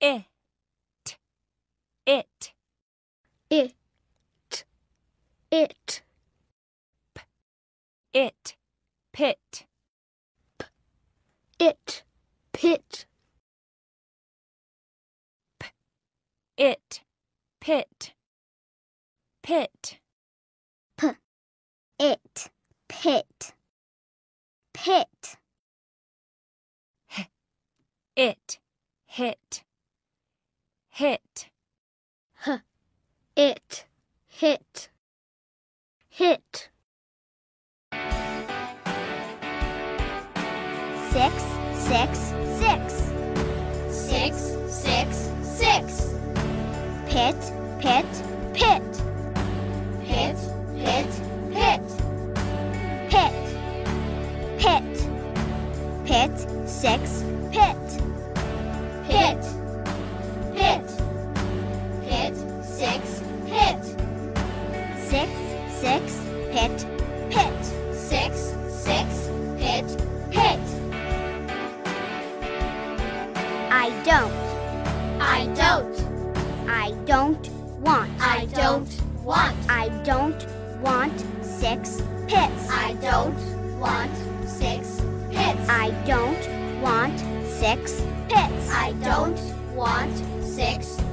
it, it, it, it, it, pit, it, pit, it, pit, pit, it, pit, pit, it, hit, hit, h, it, hit, hit. Six, six, six. Six, six, six. Pit, pit, pit. Pit, pit, pit. Pit, pit. Pit, six. Pit, Six, six, pit, pit. Six, six, pit, pit. I don't, I don't, I don't want. I don't want. I don't want six pits. I don't want six pits. I don't want six pits. I don't want six pits.